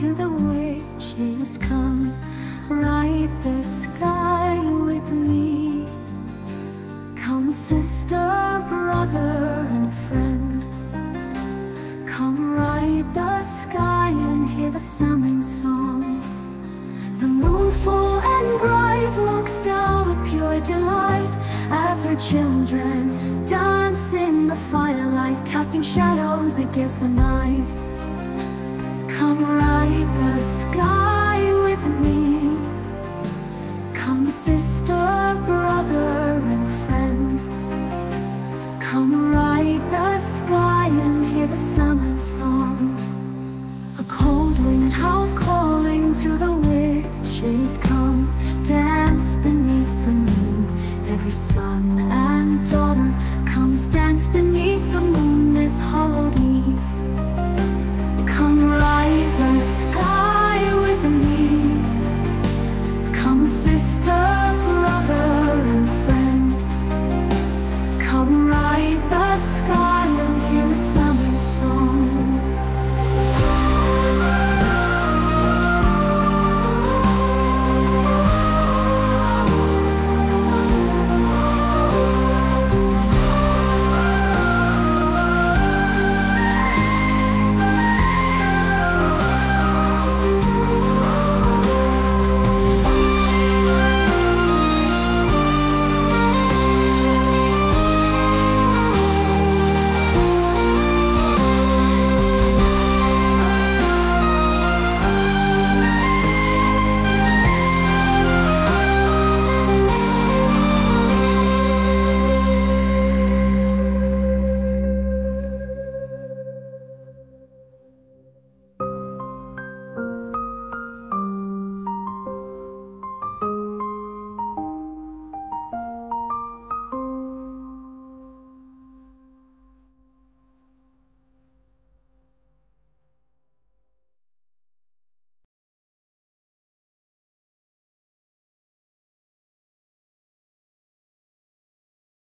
to the witches come. Ride the sky with me. Come sister, brother and friend. Come ride the sky and hear the summer song. The moon full and bright looks down with pure delight As her children dance in the firelight Casting shadows against the night. Come ride the sky with me. Come sister, brother and friend. Come ride the sky and hear the summer song. A cold wind howls calling to the witches sky